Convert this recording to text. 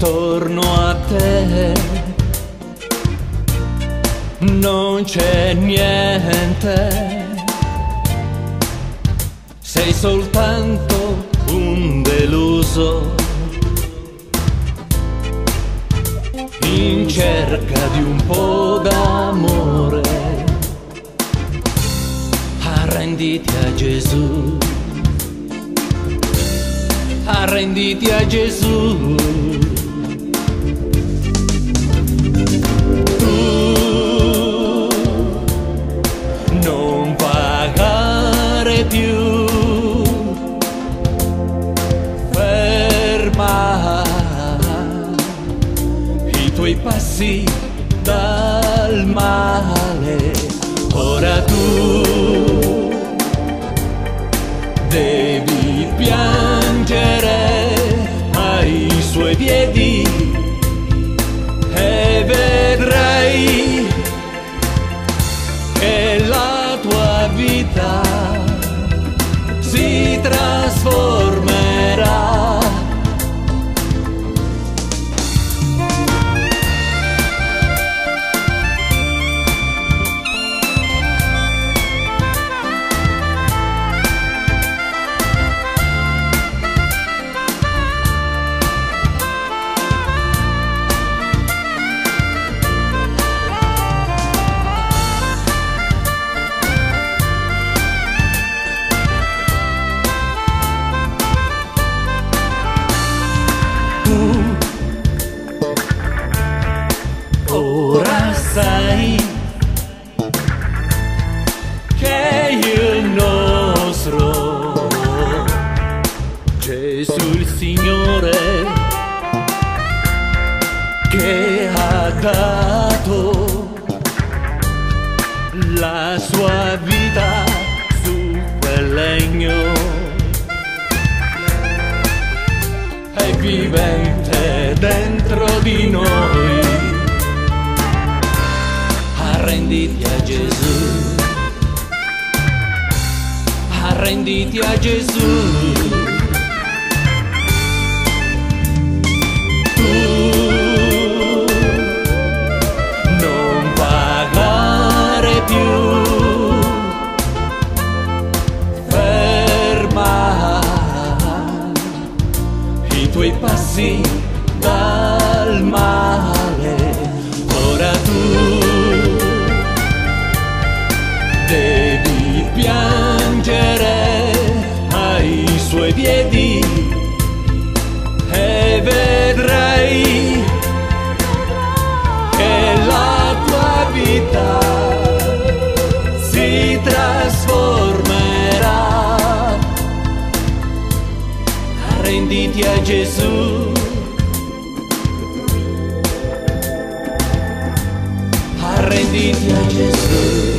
intorno a te non c'è niente, sei soltanto un deluso in cerca di un po' d'amore. Arrenditi a Gesù, arrenditi a Gesù. Tuoi passi dal male. Ora tu la sua vita su quel legno è vivente dentro di noi. Arrenditi a Gesù, arrenditi a Gesù. Tuoi passi dal male. Ora tu a Gesù. Arrenditi a Gesù.